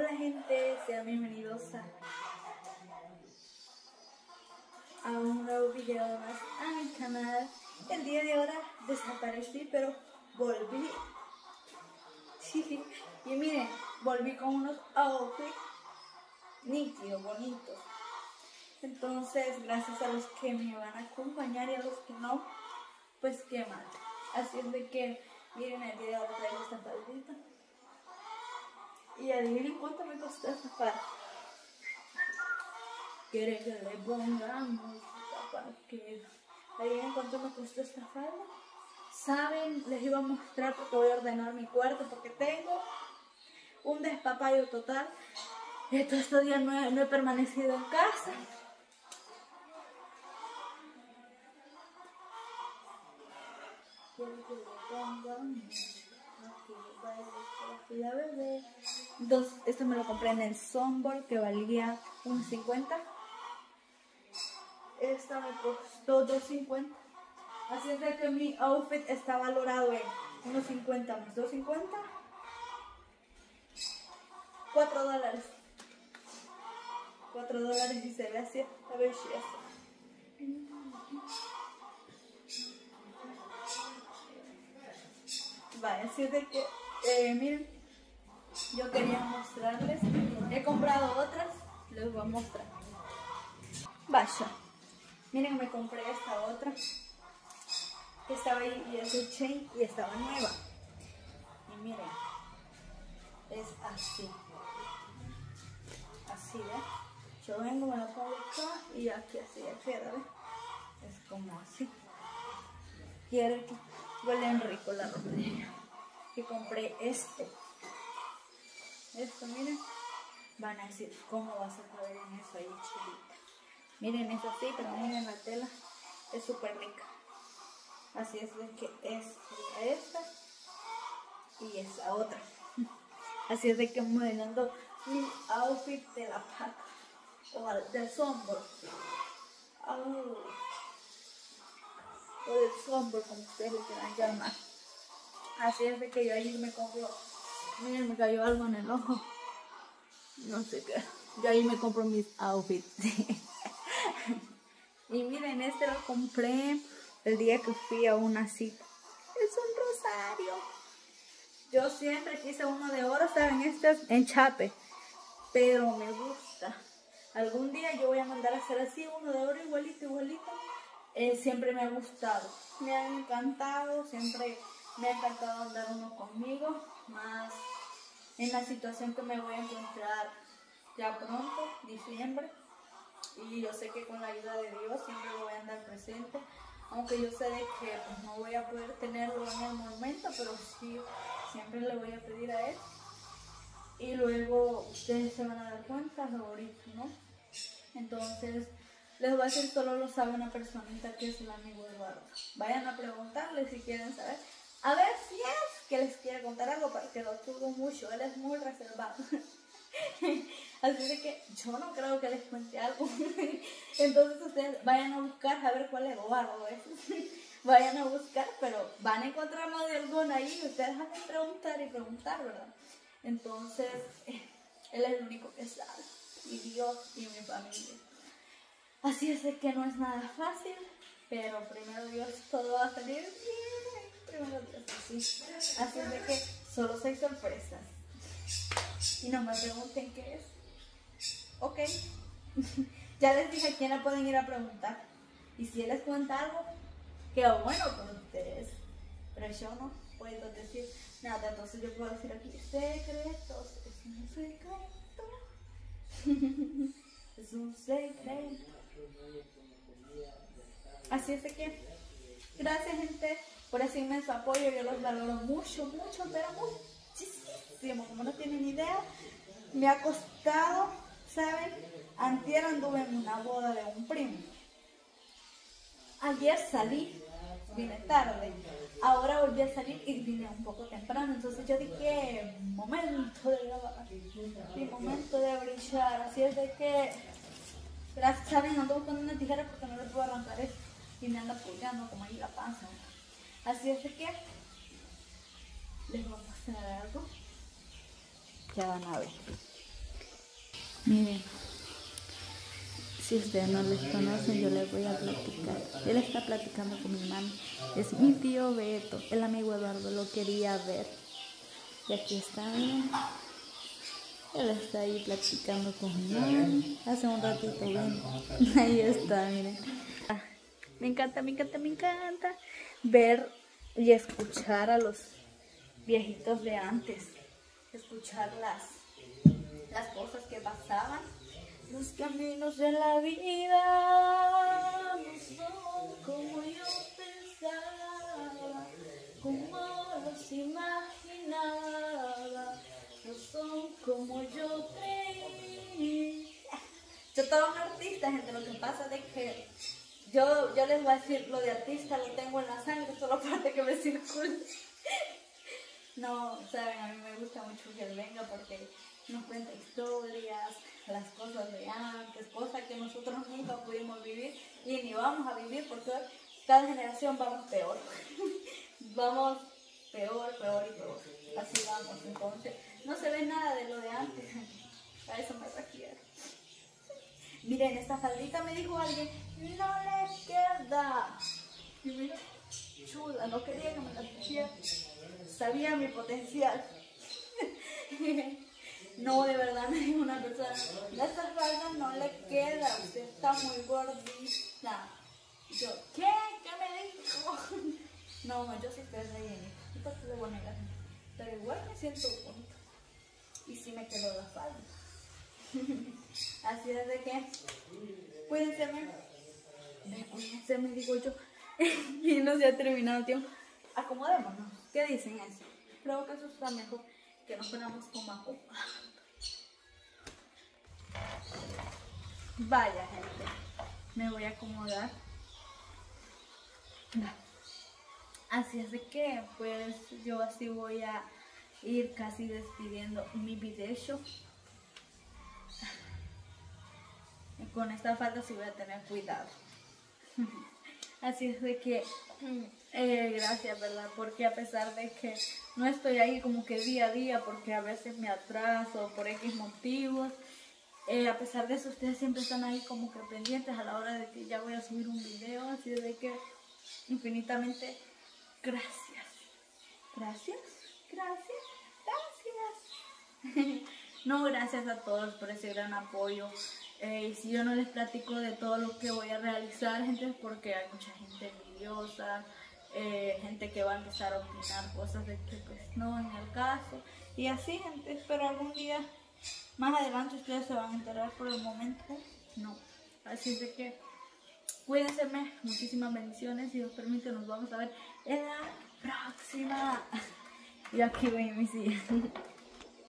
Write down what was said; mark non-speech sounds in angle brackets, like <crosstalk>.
Hola gente, sean bienvenidos a, un nuevo video más a mi canal. El día de ahora desaparecí, pero volví. Y miren, volví con unos outfits nítidos, bonitos. Entonces, gracias a los que me van a acompañar y a los que no, pues qué mal. Así es de que, miren, el día de traigo esta faldita. Y adivinen cuánto me costó esta. ¿Quiere que le pongamos para que adivinen cuánto me costó esta falda? Saben, les iba a mostrar porque voy a ordenar mi cuarto porque tengo un despapayo total. Estos, estos días no he, permanecido en casa. Quiero que le pongamos la bebé. Dos, esto me lo compré en el Sombor que valía 1.50. Esta me costó 2.50. Así es de que mi outfit está valorado en 1.50 más 2.50. 4 dólares. 4 dólares y se ve así. A ver si es. Vale, así es de que, eh, miren, yo quería mostrarles. He comprado otras, les voy a mostrar. Vaya, miren, me compré esta otra. Que estaba ahí y es de chain y estaba nueva. Y miren, es así. Así, ¿ves? Yo vengo, me la pongo acá y aquí así queda, ¿ves? Es como así. Quiero que huelen rico la ropa que compré este. Esto miren. Van a decir cómo vas a caber en eso ahí chulita miren es así pero miren la tela. Es súper rica. Así es de que es esta y esa otra. <laughs> Así es de que modelando mi outfit de la paca o del sombro oh o del sombro, como ustedes quieran llamar. Así es de que yo ahí me compro, miren, me cayó algo en el ojo, no sé qué, yo ahí me compro mis outfits. <laughs> y miren, este lo compré el día que fui a una cita. Es un rosario. Yo siempre quise uno de oro, ¿saben? Este es en chape, pero me gusta. Algún día yo voy a mandar a hacer así, uno de oro igualito, igualito eh, siempre me ha gustado, me ha encantado, siempre me ha encantado andar uno conmigo, más en la situación que me voy a encontrar ya pronto, diciembre, y yo sé que con la ayuda de Dios siempre lo voy a andar presente, aunque yo sé de que pues, no voy a poder tenerlo en el momento, pero sí, siempre le voy a pedir a Él. Y luego ustedes se van a dar cuenta ahorita, ¿no? Entonces, les voy a decir, solo lo sabe una personita que es el amigo Eduardo. Vayan a preguntarle si quieren saber. A ver si es que les quiere contar algo, porque lo tuvo mucho. Él es muy reservado. <laughs> Así de que yo no creo que les cuente algo. <laughs> Entonces ustedes vayan a buscar a ver cuál Eduardo es. <laughs> vayan a buscar, pero van a encontrar más de alguna ahí. Ustedes van a preguntar y preguntar, ¿verdad? Entonces, él es el único que sabe. Y Dios y mi familia. Así es de que no es nada fácil, pero primero Dios todo va a salir bien. Así. Es de que solo seis sorpresas. Y no me pregunten qué es. Ok. <laughs> ya les dije quién la pueden ir a preguntar. Y si él les cuenta algo, que bueno con ustedes. Pero yo no puedo decir nada. Entonces yo puedo decir aquí secretos. Es un secreto. <laughs> es un secreto. Así es de que, gracias gente por ese inmenso apoyo, yo los valoro mucho, mucho, pero muchísimo, como no tienen idea, me ha costado, ¿saben? Antier anduve en una boda de un primo. Ayer salí, vine tarde, ahora volví a salir y vine un poco temprano, entonces yo dije, momento de grabar, momento de brillar, así es de que Gracias, saben, ando buscando una tijera porque no le puedo arrancar esto. Y me anda apoyando como ahí la panza. Así es que les voy a mostrar algo. Ya van a ver. Miren, si ustedes no les conocen, yo les voy a platicar. Él está platicando con mi mami. Es mi tío Beto. El amigo Eduardo lo quería ver. Y aquí está, miren. Él está ahí platicando con mi mami. Hace un ratito, ven. <laughs> Ahí está, miren. Ah, me encanta, me encanta, me encanta ver y escuchar a los viejitos de antes. Escuchar las, las cosas que pasaban los caminos de la vida no son como yo pensaba, como los imaginaba, no son como yo creí. Yo estaba un artista, gente, lo que pasa es que yo, yo les voy a decir, lo de artista lo tengo en la sangre, solo <laughs> parte que me circula. No, saben, a mí me gusta mucho que él venga porque nos cuenta historias, las cosas de antes, cosas que nosotros <laughs> nunca pudimos vivir y ni vamos a vivir porque cada generación vamos peor. <laughs> vamos peor, peor y peor. Así vamos. Entonces, no se ve nada de lo de antes. A eso me refiero. Miren, esta faldita me dijo alguien, no le queda. Y mira, chula, no quería que me la pusiera. Sabía mi potencial. <laughs> No, de verdad me dijo una persona, esta falda no le queda, usted está muy gordita. yo, ¿qué? ¿Qué me dijo? <laughs> No, yo sí estoy rellenita. ¿Por qué le voy a negar? Pero igual me siento bonita. Y sí me quedó la falda. <laughs> Así es de que, cuídense, cuídense, me digo yo. <laughs> y no se ha terminado tiempo. Acomodémonos. ¿Qué dicen eso? Creo que eso está mejor que nos ponamos como Vaya, gente. Me voy a acomodar. Así es de que, pues, yo así voy a ir casi despidiendo mi video show. Con esta falda sí voy a tener cuidado. <laughs> Así es de que, eh, gracias, ¿verdad? Porque a pesar de que no estoy ahí como que día a día, porque a veces me atraso por X motivos, eh, a pesar de eso, ustedes siempre están ahí como que pendientes a la hora de que ya voy a subir un video, así de que infinitamente. Gracias, gracias, gracias. No, gracias a todos por ese gran apoyo. Eh, si yo no les platico de todo lo que voy a realizar, gente, es porque hay mucha gente envidiosa, eh, gente que va a empezar a opinar cosas de que pues no en el caso. Y así, gente, espero algún día más adelante ustedes se van a enterar por el momento, no. Así de que cuídense, muchísimas bendiciones. Si Dios permite, nos vamos a ver en la próxima. <laughs> Y aquí voy mi silla. <laughs>